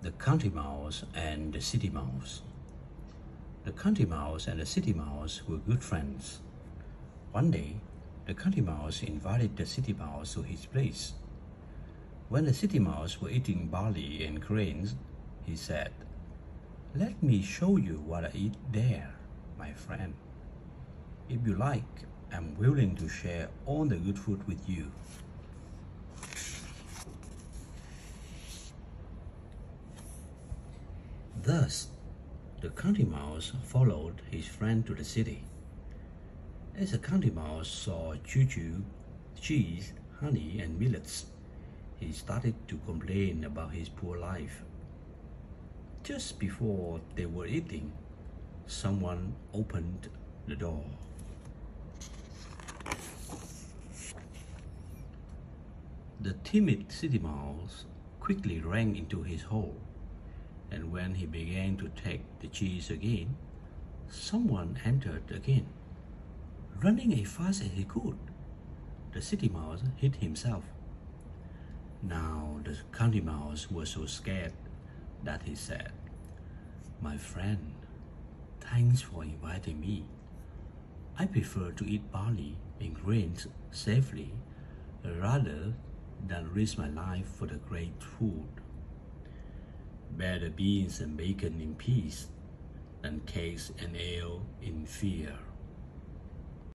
The Country Mouse and the City Mouse. The Country Mouse and the City Mouse were good friends. One day, the Country Mouse invited the City Mouse to his place. When the City Mouse were eating barley and grains, he said, Let me show you what I eat there, my friend. If you like, I'm willing to share all the good food with you. Thus, the county mouse followed his friend to the city. As the county mouse saw choo-choo, cheese, honey, and millets, he started to complain about his poor life. Just before they were eating, someone opened the door. The timid city mouse quickly ran into his hole and when he began to take the cheese again, someone entered again. Running as fast as he could, the city mouse hid himself. Now the country mouse was so scared that he said, My friend, thanks for inviting me. I prefer to eat barley and grains safely rather than risk my life for the great food better beans and bacon in peace than cakes and ale in fear.